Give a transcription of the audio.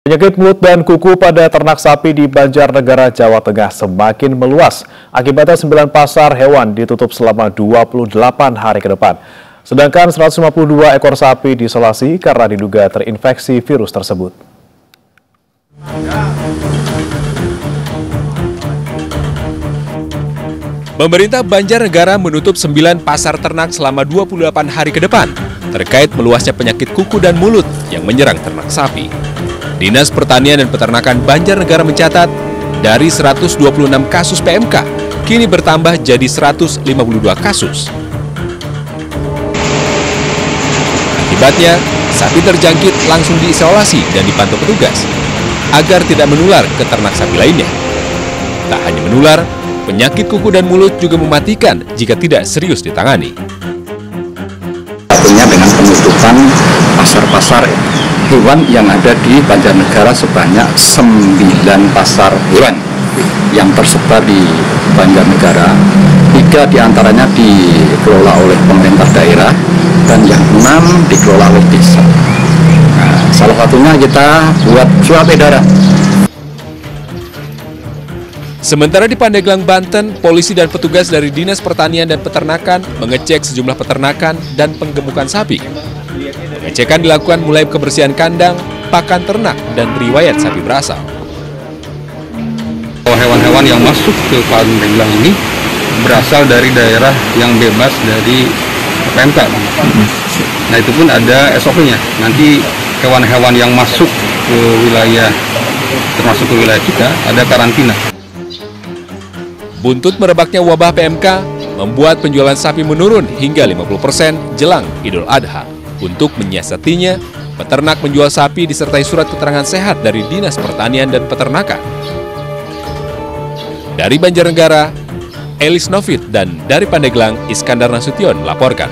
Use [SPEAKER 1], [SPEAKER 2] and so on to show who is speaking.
[SPEAKER 1] Penyakit mulut dan kuku pada ternak sapi di Banjarnegara, Jawa Tengah semakin meluas. Akibatnya 9 pasar hewan ditutup selama 28 hari ke depan. Sedangkan 152 ekor sapi diisolasi karena diduga terinfeksi virus tersebut.
[SPEAKER 2] Pemerintah Banjarnegara menutup 9 pasar ternak selama 28 hari ke depan terkait meluasnya penyakit kuku dan mulut yang menyerang ternak sapi. Dinas Pertanian dan Peternakan Banjarnegara mencatat dari 126 kasus PMK kini bertambah jadi 152 kasus. Akibatnya, sapi terjangkit langsung diisolasi dan dipantau petugas agar tidak menular ke ternak sapi lainnya. Tak hanya menular, penyakit kuku dan mulut juga mematikan jika tidak serius ditangani.
[SPEAKER 3] Satunya dengan penutupan pasar-pasar hewan yang ada di Banjarnegara sebanyak 9 pasar hewan yang tersebar di Banjarnegara. Tiga di antaranya dikelola oleh pemerintah daerah dan yang enam dikelola oleh desa. Nah, salah satunya kita buat surat edaran
[SPEAKER 2] Sementara di Pandeglang, Banten, polisi dan petugas dari Dinas Pertanian dan Peternakan mengecek sejumlah peternakan dan penggemukan sapi. Pengecekan dilakukan mulai kebersihan kandang, pakan ternak, dan riwayat sapi berasal.
[SPEAKER 4] Hewan-hewan yang masuk ke Pandeglang ini berasal dari daerah yang bebas dari PMK. Nah itu pun ada SOP-nya. Nanti hewan-hewan yang masuk ke wilayah termasuk ke wilayah kita ada karantina.
[SPEAKER 2] Buntut merebaknya wabah PMK membuat penjualan sapi menurun hingga 50% jelang Idul Adha. Untuk menyiasatinya, peternak menjual sapi disertai surat keterangan sehat dari Dinas Pertanian dan Peternakan. Dari Banjarnegara, Elis Novit dan dari Pandeglang, Iskandar Nasution melaporkan.